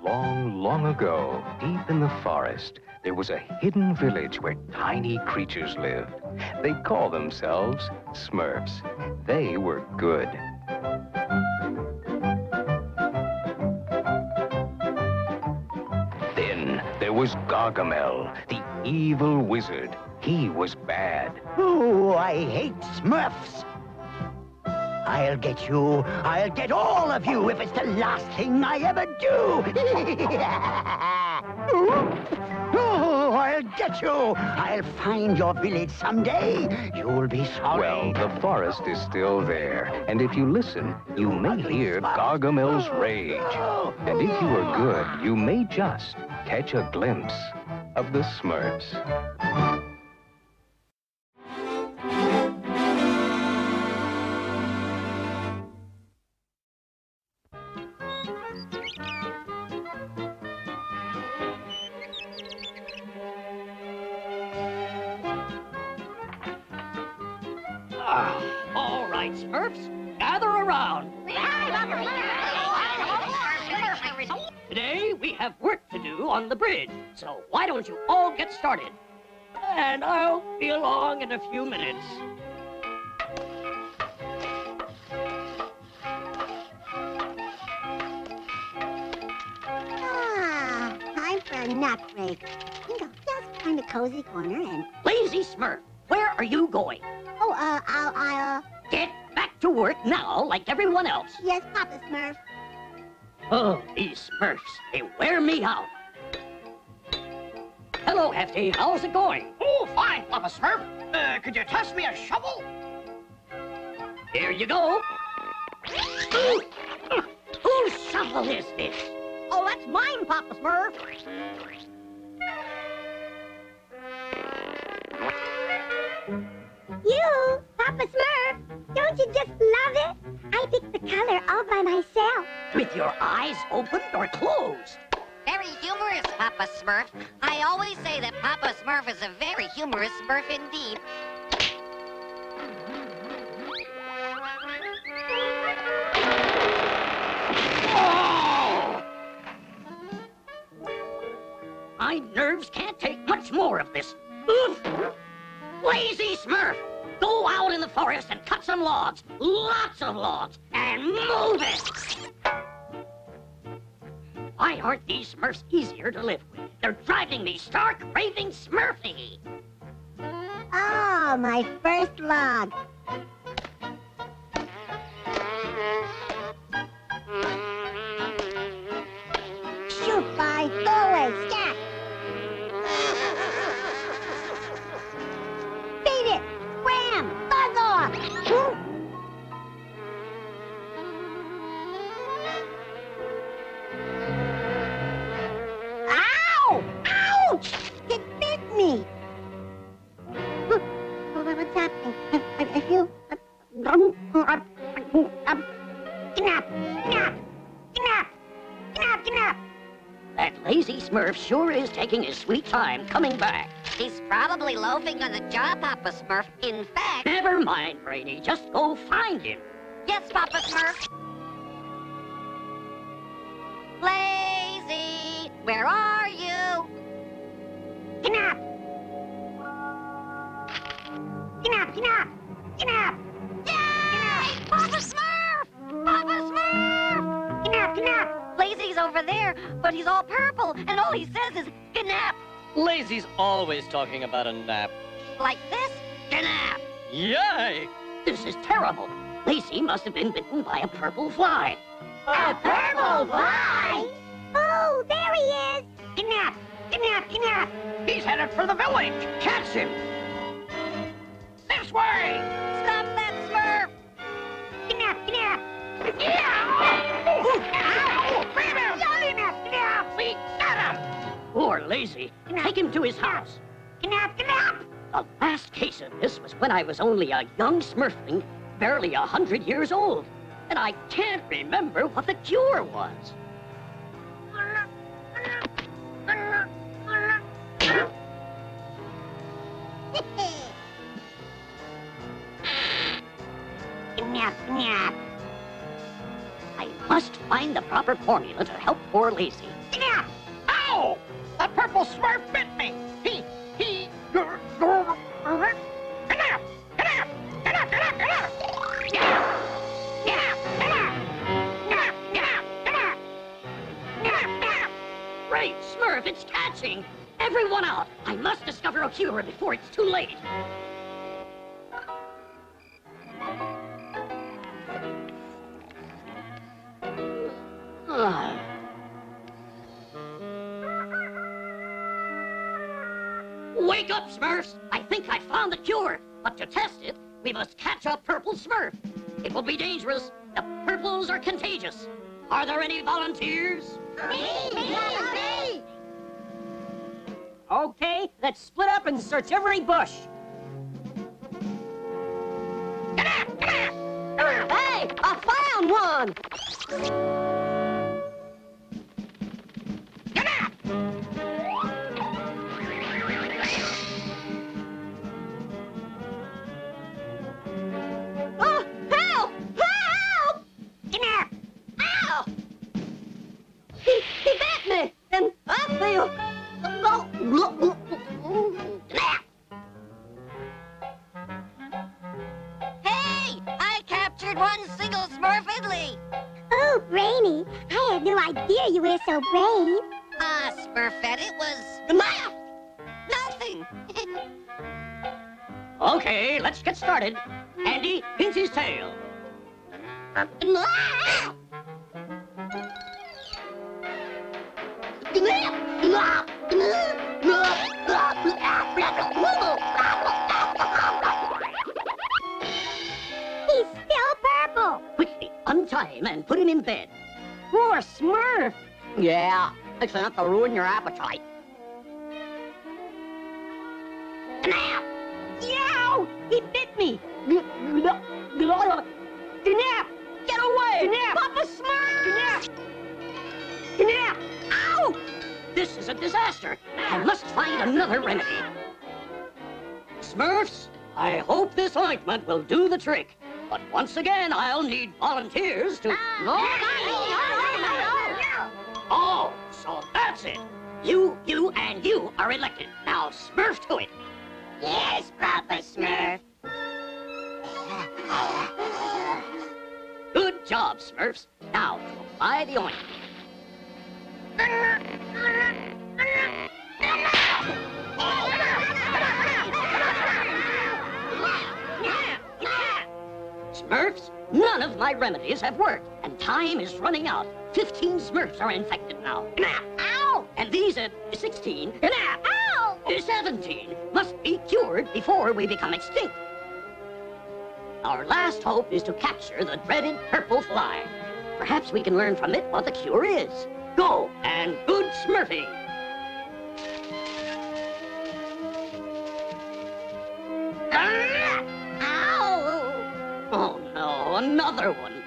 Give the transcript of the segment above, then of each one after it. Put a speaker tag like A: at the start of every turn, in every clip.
A: Long, long ago, deep in the forest, there was a hidden village where tiny creatures lived. They called themselves Smurfs. They were good. Then there was Gargamel, the evil wizard. He was bad.
B: Oh, I hate Smurfs. I'll get you. I'll get all of you if it's the last thing I ever do. oh, I'll get you. I'll find your village someday. You'll be sorry.
A: Well, the forest is still there, and if you listen, you may hear Gargamel's rage. And if you are good, you may just catch a glimpse of the Smurfs.
C: Ah, all right, Smurfs, gather around. Today, we have work to do on the bridge, so why don't you all get started? And I'll be along in a few minutes.
D: Ah, time for a nap break. Think I'll just find a cozy corner and...
C: Lazy Smurf, where are you going?
D: Oh, uh, I'll, I'll... uh,
C: Get back to work now, like everyone else.
D: Yes, Papa Smurf.
C: Oh, these Smurfs, they wear me out. Hello, Hefty. How's it going?
E: Oh, fine, Papa Smurf. Uh, could you toss me a shovel?
C: Here you go. Ooh. Whose shovel is this?
E: Oh, that's mine, Papa Smurf.
D: You, Papa Smurf, don't you just love it? I picked the color all by myself.
C: With your eyes open or closed?
F: Very humorous, Papa Smurf. I always say that Papa Smurf is a very humorous Smurf indeed.
C: My nerves can't take much more of this. Oof! Lazy Smurf! Go out in the forest and cut some logs. Lots of logs. And move it! Why aren't these Smurfs easier to live with? They're driving me stark, raving Smurfy.
D: Oh, my first log.
C: Smurf sure is taking his sweet time coming back.
F: He's probably loafing on the job, Papa Smurf. In fact,
C: Never mind, Brainy. Just go find him.
F: yes, Papa Smurf. But he's all purple, and all he says is "gnap."
G: Lazy's always talking about a nap.
F: Like this, gnap.
G: Yay!
C: This is terrible. Lazy must have been bitten by a purple fly.
D: A purple fly! Oh, there he is! Snap! Snap! Snap!
E: He's headed for the village.
C: Catch him!
E: This way.
C: Lazy. Take him to his house.
D: Snap! Snap!
C: The last case of this was when I was only a young Smurfling, barely a hundred years old. And I can't remember what the cure was.
D: Snap! Snap!
C: must find the proper formula to help poor Lazy. Everyone out! I must discover a cure before it's too late. Wake up, Smurfs! I think I found the cure, but to test it, we must catch a purple Smurf. It will be dangerous. The purples are contagious. Are there any volunteers?
H: Okay, let's split up and search every bush. Hey, I found one!
D: Idea you were so brave.
F: Ah, Smurfette, it was nothing.
C: Okay, let's get started. Handy, pinch his tail.
D: He's still purple.
C: Quickly, untie him and put him in bed.
H: Poor Smurf.
C: Yeah, it's enough to ruin your appetite.
H: Yow! He bit me. Snap! Get away! Snap! Papa Smurf! Snap! Snap!
C: Ow! This is a disaster. I must find another remedy. Smurfs, I hope this ointment will do the trick. But once again, I'll need volunteers to... Oh, that's. You, you, and you are elected. Now smurf to it.
F: yes, Papa Smurf.
C: Good job, Smurfs. Now apply the ointment. Smurfs, none of my remedies have worked, and time is running out. Fifteen Smurfs are infected now. And these at 16, and ow! 17 must be cured before we become extinct. Our last hope is to capture the dreaded purple fly. Perhaps we can learn from it what the cure is. Go, and good smurfing! Ah! Ow! Oh no, another one.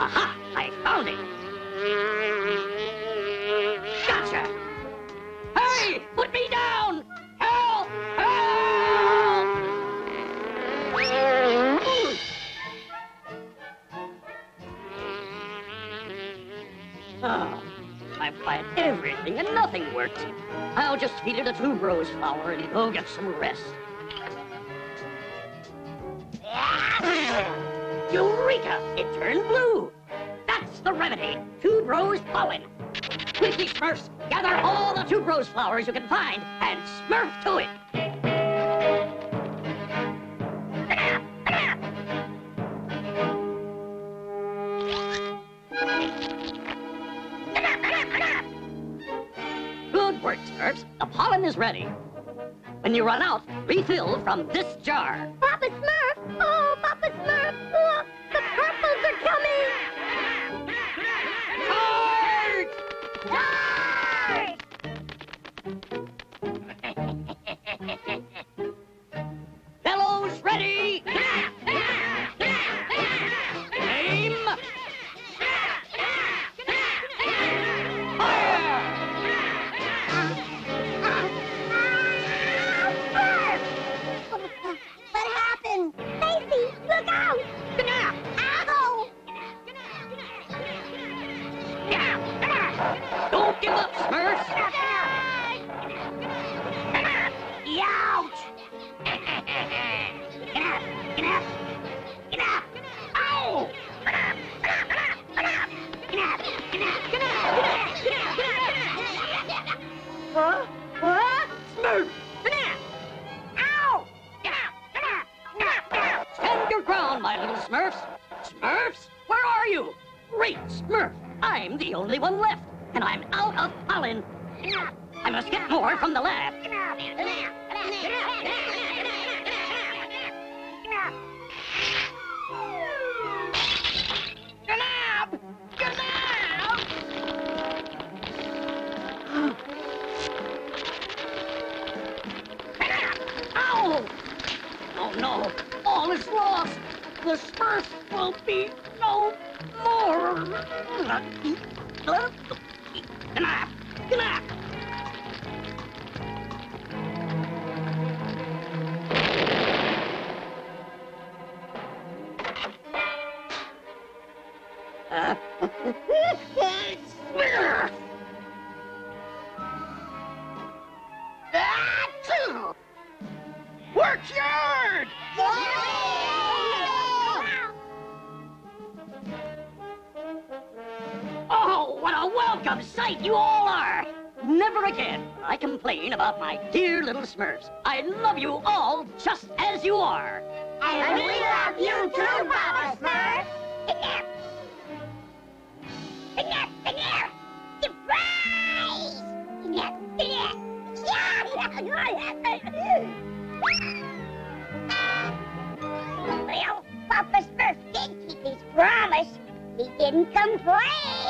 C: Aha! I found it! Gotcha! Hey! Put me down! Help! Help! Oh, I've tried everything and nothing worked. I'll just feed it a tuberose flower and go get some rest. Eureka! It turned blue! That's the remedy! Tuberose pollen! Quickly, Smurfs, gather all the tuberose flowers you can find and smurf to it! Good work, Smurfs. The pollen is ready. When you run out, refill from this jar.
D: Smurfs? Enough! Youch! Enough! Enough! Enough!
E: Ow! Enough! Enough! Enough! Enough! Enough!
D: Enough! Huh? Huh? Smurf! Stand your ground, my little Smurfs. Smurfs, where are you?
C: Great Smurf, I'm the only one left and I'm out of pollen. I must get more from the lab. Oh no, all is lost. The Smurf will be no more. Gnap, knap.
E: Work yard!
C: Oh, sight you all are! Never again will I complain about my dear little Smurfs. I love you all just as you are.
D: And we love you too, Papa Smurf. Surprise! well, Papa Smurf did keep his promise. He didn't complain.